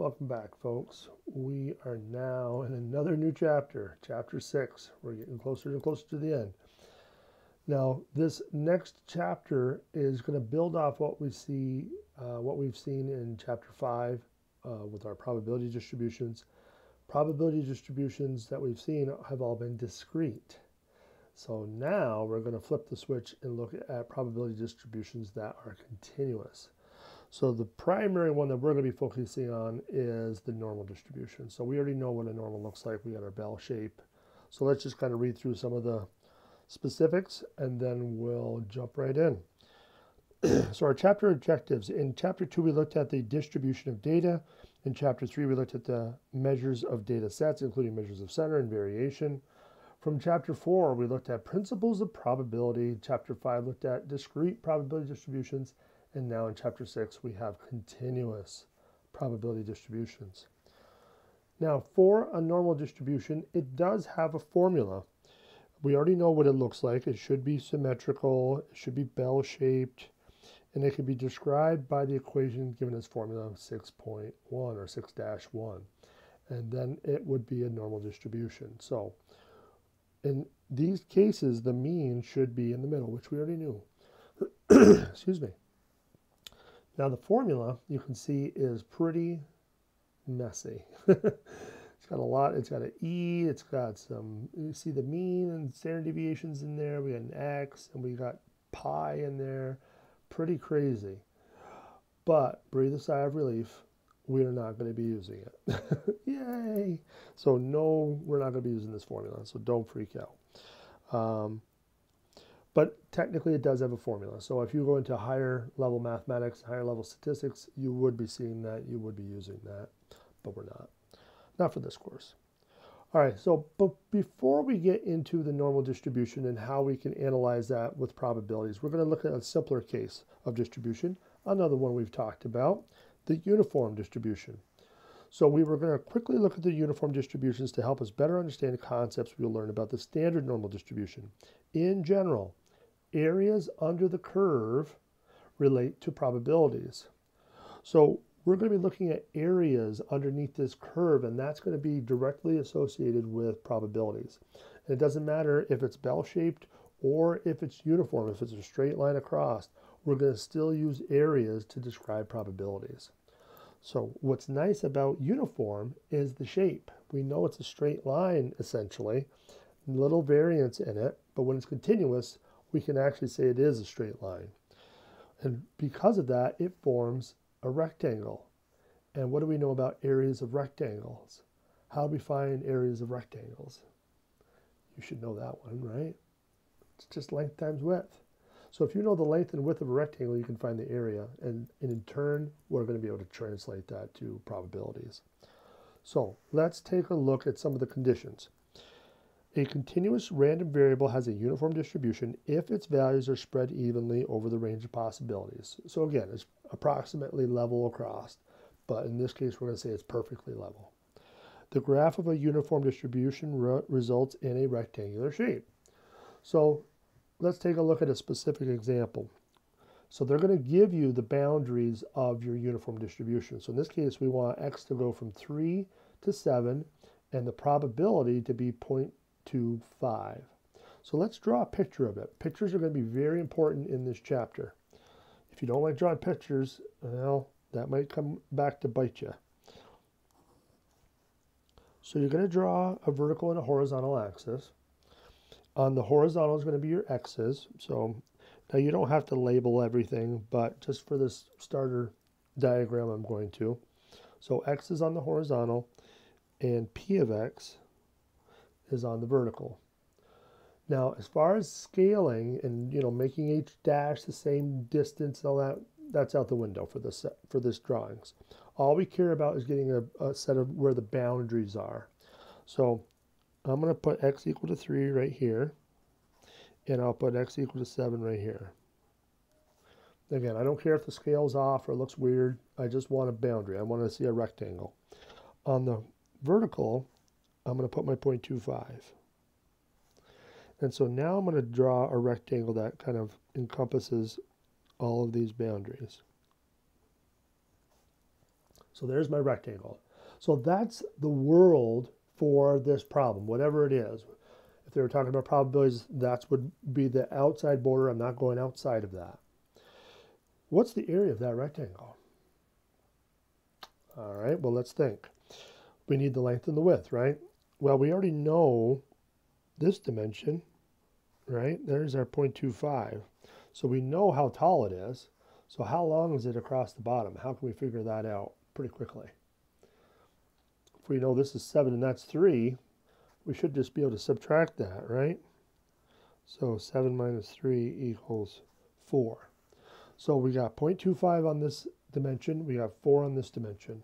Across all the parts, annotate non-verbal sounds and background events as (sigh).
Welcome back, folks. We are now in another new chapter, chapter six. We're getting closer and closer to the end. Now, this next chapter is going to build off what we see, uh, what we've seen in chapter five uh, with our probability distributions. Probability distributions that we've seen have all been discrete. So now we're going to flip the switch and look at probability distributions that are continuous. So the primary one that we're going to be focusing on is the normal distribution. So we already know what a normal looks like. We got our bell shape. So let's just kind of read through some of the specifics and then we'll jump right in. (clears throat) so our chapter objectives. In chapter two, we looked at the distribution of data. In chapter three, we looked at the measures of data sets, including measures of center and variation. From chapter four, we looked at principles of probability. Chapter five looked at discrete probability distributions. And now in chapter six, we have continuous probability distributions. Now, for a normal distribution, it does have a formula. We already know what it looks like. It should be symmetrical, it should be bell shaped, and it can be described by the equation given as formula 6.1 or 6 1. And then it would be a normal distribution. So, in these cases, the mean should be in the middle, which we already knew. (clears throat) Excuse me. Now the formula you can see is pretty messy. (laughs) it's got a lot, it's got an E, it's got some, you see the mean and standard deviations in there, we got an X, and we got pi in there. Pretty crazy. But breathe a sigh of relief, we are not going to be using it. (laughs) Yay! So no, we're not going to be using this formula, so don't freak out. Um, but technically it does have a formula. So if you go into higher level mathematics, higher level statistics, you would be seeing that, you would be using that, but we're not. Not for this course. All right, so but before we get into the normal distribution and how we can analyze that with probabilities, we're going to look at a simpler case of distribution, another one we've talked about, the uniform distribution. So we were going to quickly look at the uniform distributions to help us better understand the concepts we'll learn about the standard normal distribution. In general, areas under the curve relate to probabilities. So we're going to be looking at areas underneath this curve, and that's going to be directly associated with probabilities. And it doesn't matter if it's bell-shaped or if it's uniform, if it's a straight line across, we're going to still use areas to describe probabilities. So what's nice about uniform is the shape. We know it's a straight line, essentially, little variance in it, but when it's continuous, we can actually say it is a straight line. And because of that, it forms a rectangle. And what do we know about areas of rectangles? How do we find areas of rectangles? You should know that one, right? It's just length times width. So if you know the length and width of a rectangle, you can find the area. And, and in turn, we're going to be able to translate that to probabilities. So let's take a look at some of the conditions. A continuous random variable has a uniform distribution if its values are spread evenly over the range of possibilities. So again, it's approximately level across, but in this case, we're going to say it's perfectly level. The graph of a uniform distribution re results in a rectangular shape. So let's take a look at a specific example. So they're going to give you the boundaries of your uniform distribution. So in this case, we want x to go from 3 to 7 and the probability to be 0 to 5. So let's draw a picture of it. Pictures are going to be very important in this chapter. If you don't like drawing pictures, well, that might come back to bite you. So you're going to draw a vertical and a horizontal axis. On the horizontal is going to be your x's. So now you don't have to label everything, but just for this starter diagram, I'm going to. So x is on the horizontal, and p of x is on the vertical. Now, as far as scaling and you know making each dash the same distance and all that, that's out the window for this for this drawings. All we care about is getting a, a set of where the boundaries are. So I'm going to put x equal to 3 right here, and I'll put x equal to 7 right here. Again, I don't care if the scale's off or looks weird. I just want a boundary. I want to see a rectangle. On the vertical, I'm going to put my 0.25. And so now I'm going to draw a rectangle that kind of encompasses all of these boundaries. So there's my rectangle. So that's the world for this problem, whatever it is. If they were talking about probabilities, that would be the outside border. I'm not going outside of that. What's the area of that rectangle? All right, well, let's think. We need the length and the width, right? Well, we already know this dimension, right? There's our 0.25. So we know how tall it is. So how long is it across the bottom? How can we figure that out pretty quickly? If we know this is 7 and that's 3, we should just be able to subtract that, right? So 7 minus 3 equals 4. So we got 0.25 on this dimension. We got 4 on this dimension.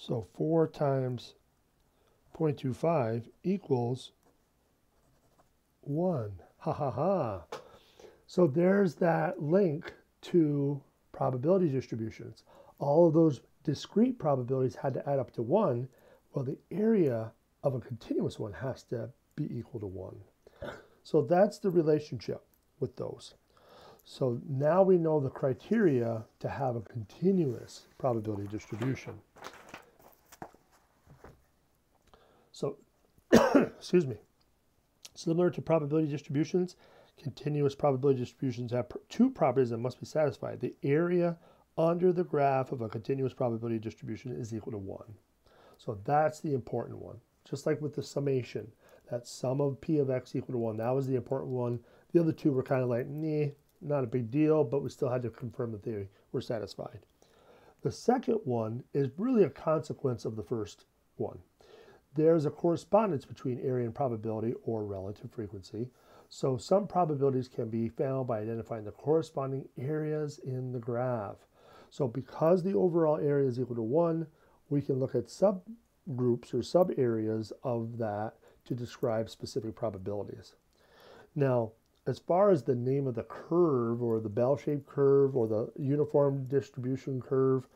So 4 times 0.25 equals 1. Ha ha ha. So there's that link to probability distributions. All of those discrete probabilities had to add up to 1. Well, the area of a continuous one has to be equal to 1. So that's the relationship with those. So now we know the criteria to have a continuous probability distribution. So, excuse me. Similar to probability distributions, continuous probability distributions have two properties that must be satisfied. The area under the graph of a continuous probability distribution is equal to 1. So that's the important one. Just like with the summation, that sum of p of x equal to 1. That was the important one. The other two were kind of like, nah, not a big deal, but we still had to confirm that they were satisfied. The second one is really a consequence of the first one. There's a correspondence between area and probability or relative frequency. So some probabilities can be found by identifying the corresponding areas in the graph. So because the overall area is equal to 1, we can look at subgroups or sub areas of that to describe specific probabilities. Now, as far as the name of the curve or the bell-shaped curve or the uniform distribution curve,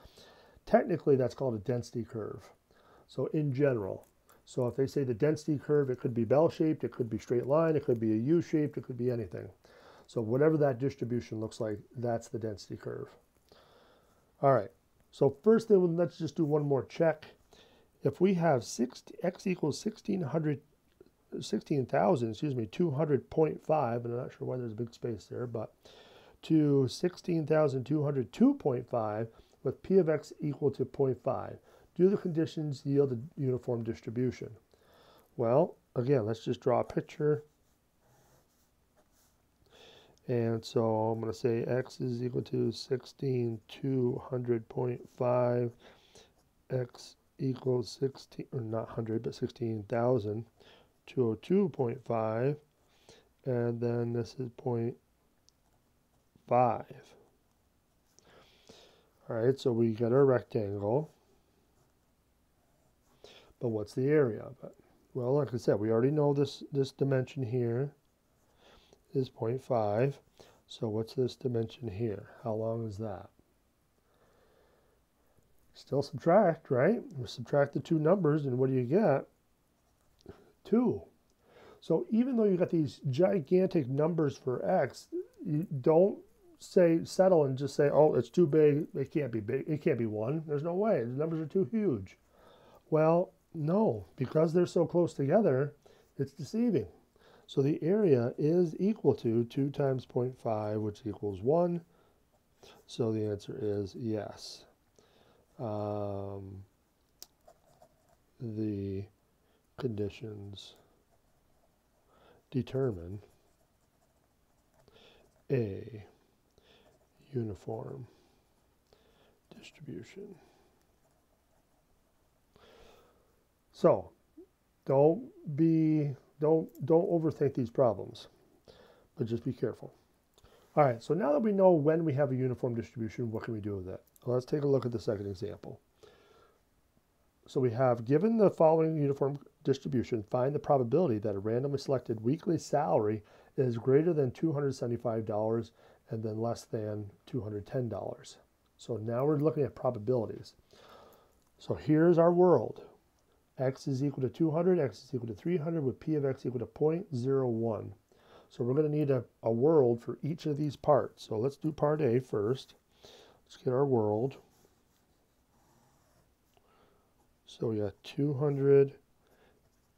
technically that's called a density curve. So in general, so if they say the density curve, it could be bell-shaped, it could be straight line, it could be a U-shaped, it could be anything. So whatever that distribution looks like, that's the density curve. All right, so first thing, let's just do one more check. If we have 60, x equals 1600 16,000, excuse me, 200.5, and I'm not sure why there's a big space there, but to 16,202.5 with p of x equal to 0.5. Do the conditions yield a uniform distribution? Well, again, let's just draw a picture. And so I'm going to say x is equal to 16,200.5, x equals 16, or not 100, but 16,000. 202.5 and then this is 0.5 all right so we got our rectangle but what's the area of it well like I said we already know this this dimension here is 0.5 so what's this dimension here how long is that still subtract right we subtract the two numbers and what do you get 2. So even though you got these gigantic numbers for x, you don't say settle and just say, oh, it's too big. It can't be big. It can't be 1. There's no way. The numbers are too huge. Well, no, because they're so close together, it's deceiving. So the area is equal to 2 times 0.5, which equals 1. So the answer is yes. Um, the conditions determine a uniform distribution. So don't be don't don't overthink these problems, but just be careful. All right, so now that we know when we have a uniform distribution, what can we do with it? Let's take a look at the second example. So we have, given the following uniform distribution, find the probability that a randomly selected weekly salary is greater than $275 and then less than $210. So now we're looking at probabilities. So here's our world. X is equal to 200, x is equal to 300 with p of x equal to 0.01. So we're going to need a, a world for each of these parts. So let's do part A first. let's get our world. So we got 200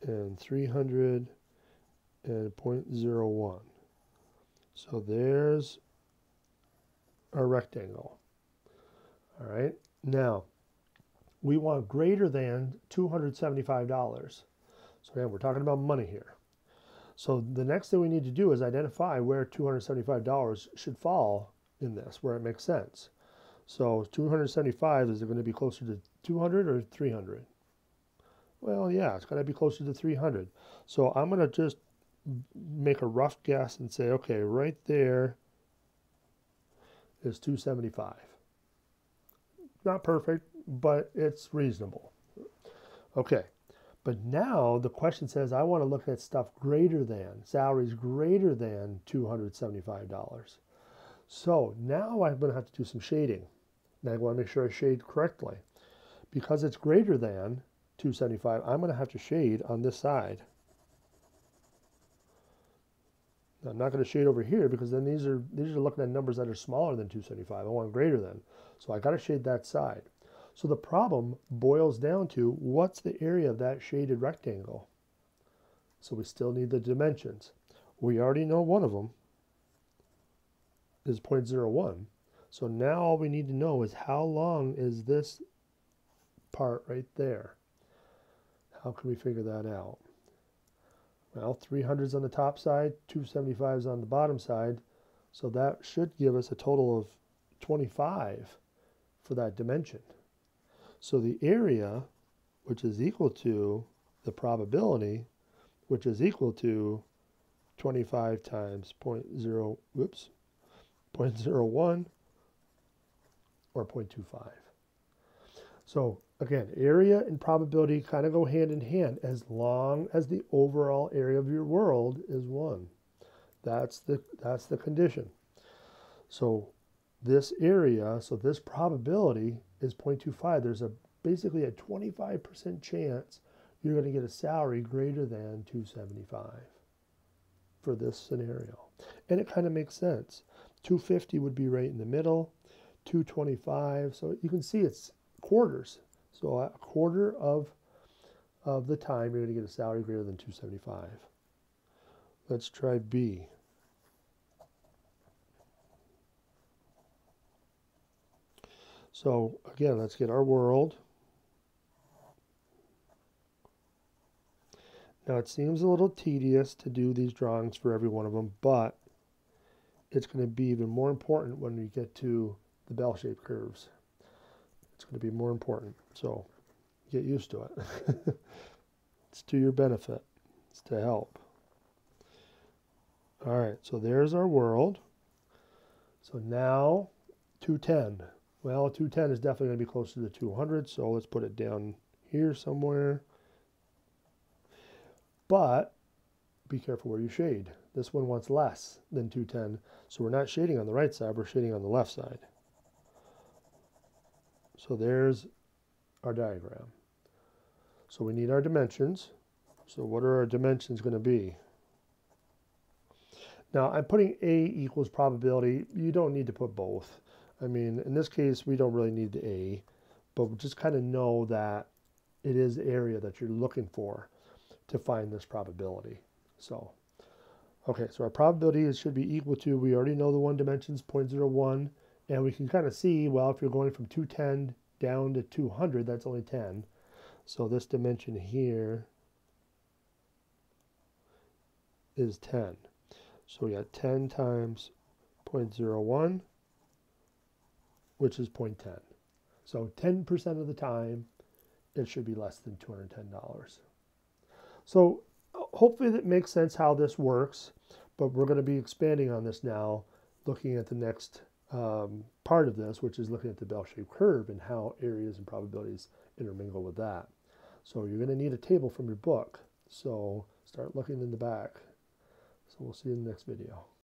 and 300 and 0.01. So there's our rectangle. All right. Now, we want greater than $275. So again, we're talking about money here. So the next thing we need to do is identify where $275 should fall in this, where it makes sense. So 275, is it going to be closer to 200 or 300? Well, yeah, it's going to be closer to 300. So I'm going to just make a rough guess and say, okay, right there is 275. Not perfect, but it's reasonable. Okay, but now the question says I want to look at stuff greater than, salaries greater than $275. So now I'm going to have to do some shading. Now I want to make sure I shade correctly. Because it's greater than 275, I'm going to have to shade on this side. I'm not going to shade over here because then these are these are looking at numbers that are smaller than 275. I want greater than. So I got to shade that side. So the problem boils down to what's the area of that shaded rectangle? So we still need the dimensions. We already know one of them is 0.01. So now all we need to know is how long is this part right there? How can we figure that out? Well, 300s on the top side, 275s on the bottom side. So that should give us a total of 25 for that dimension. So the area, which is equal to the probability, which is equal to 25 times 0.0, whoops, 0.01 or 0.25. So again, area and probability kind of go hand in hand as long as the overall area of your world is 1. That's the, that's the condition. So this area, so this probability is 0.25. There's a basically a 25% chance you're going to get a salary greater than 275 for this scenario. And it kind of makes sense. 250 would be right in the middle, 225. So you can see it's quarters. So a quarter of, of the time you're going to get a salary greater than 275. Let's try B. So again, let's get our world. Now it seems a little tedious to do these drawings for every one of them, but it's going to be even more important when we get to the bell-shaped curves. It's going to be more important. So get used to it. (laughs) it's to your benefit. It's to help. All right, so there's our world. So now 210. Well, 210 is definitely going to be closer to the 200, so let's put it down here somewhere. But be careful where you shade. This one wants less than 210, so we're not shading on the right side, we're shading on the left side. So there's our diagram. So we need our dimensions. So what are our dimensions going to be? Now I'm putting A equals probability. You don't need to put both. I mean, in this case, we don't really need the A, but just kind of know that it is the area that you're looking for to find this probability. So, okay, so our probability should be equal to, we already know the one dimension is 0.01, and we can kind of see, well, if you're going from 210 down to 200, that's only 10. So this dimension here is 10. So we got 10 times 0.01, which is 0.10. So 10% of the time, it should be less than $210. So hopefully that makes sense how this works, but we're going to be expanding on this now, looking at the next um, part of this, which is looking at the bell-shaped curve and how areas and probabilities intermingle with that. So you're going to need a table from your book. So start looking in the back. So we'll see you in the next video.